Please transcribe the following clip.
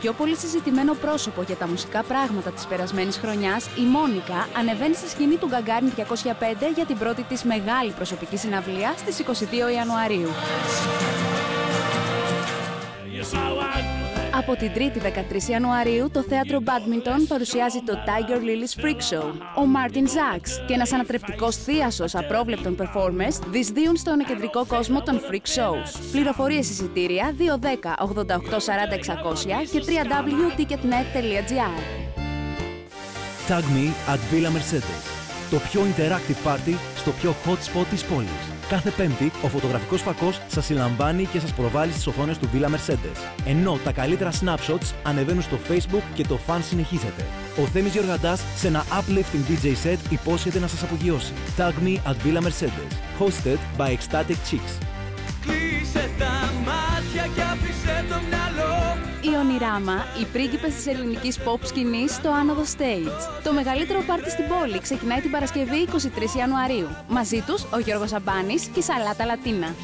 πιο πολύ συζητημένο πρόσωπο για τα μουσικά πράγματα της περασμένης χρονιάς, η Μόνικα ανεβαίνει στη σκηνή του Γκαγκάριν 205 για την πρώτη της μεγάλη προσωπική συναυλία στις 22 Ιανουαρίου. Από την 3η 13 Ιανουαρίου, το θέατρο Badminton παρουσιάζει το Tiger Lily's Freak Show. Ο Martin Zacks και ένας ανατρεπτικός θείασος απρόβλεπτων performers δυσδύουν στον κεντρικό κόσμο των Freak Shows. Πληροφορίες εισιτήρια 210 88 40 600 και www.ticketnet.gr Tag me at Villa Mercedes. Το πιο interactive party στο πιο hot spot της πόλης. Κάθε Πέμπτη, ο φωτογραφικός φακός σας συλλαμβάνει και σας προβάλλει στις οθόνες του Villa Mercedes. Ενώ τα καλύτερα snapshots ανεβαίνουν στο Facebook και το fan συνεχίζεται. Ο Θέμης Γιοργαντάς σε ένα uplifting DJ set υπόσχεται να σας απογειώσει. Tag me at Villa Mercedes. Hosted by Ecstatic Chicks. Κλείσε τα μάτια και άφησε το μυαλό Οι Ονειράμα, οι πρίγκιπες της ελληνικής pop σκηνής στο άνοδο stage. Το μεγαλύτερο πάρτι στην πόλη ξεκινάει την Παρασκευή 23 Ιανουαρίου. Μαζί τους ο Γιώργος Αμπάνης και η Σαλάτα Λατίνα.